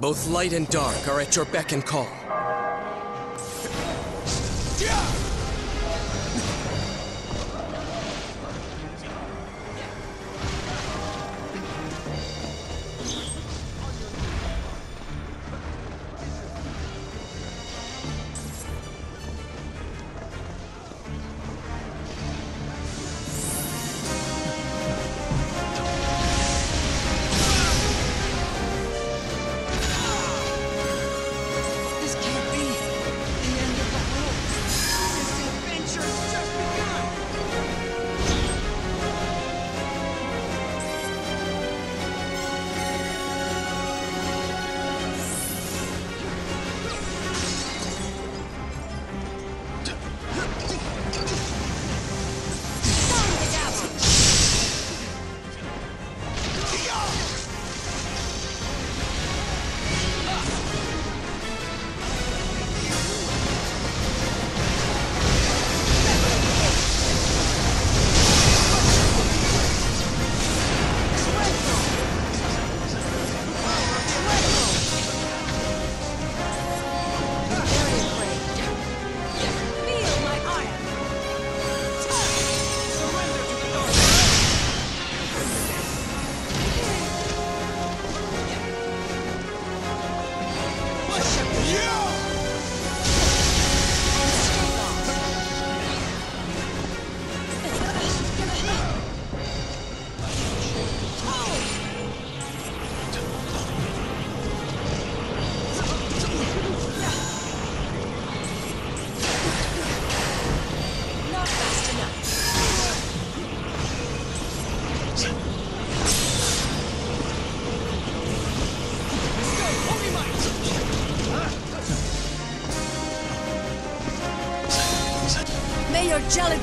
Both light and dark are at your beck and call.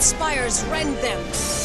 Spires, rend them.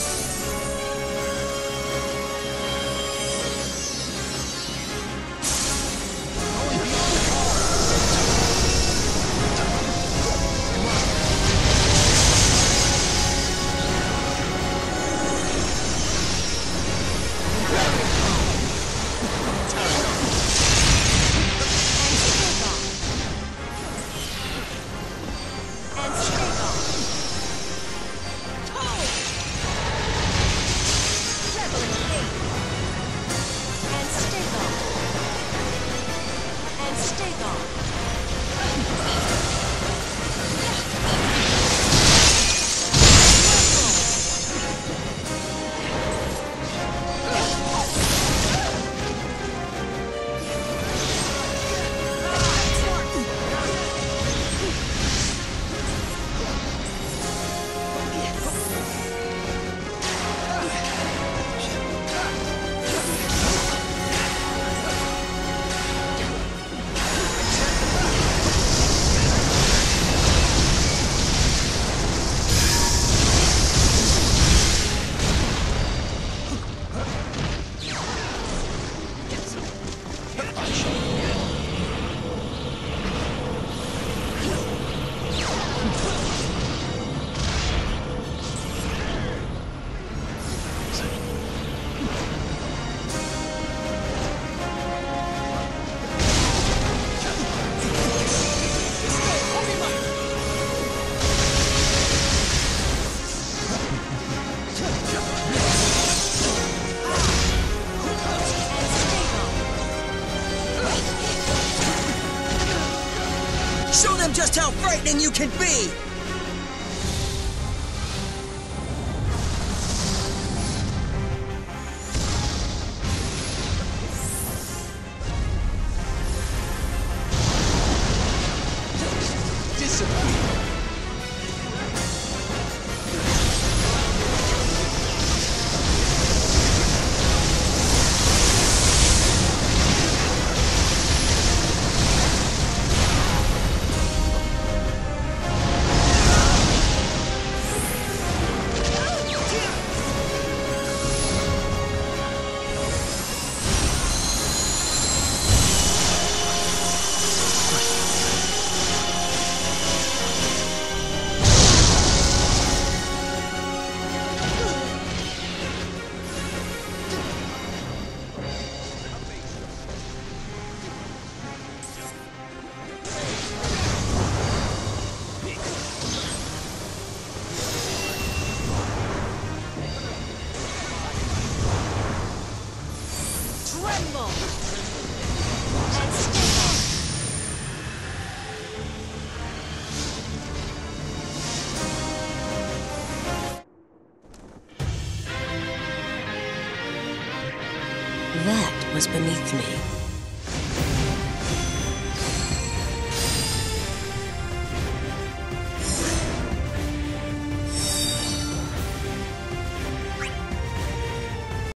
just how frightening you can be! Disappear. was beneath me.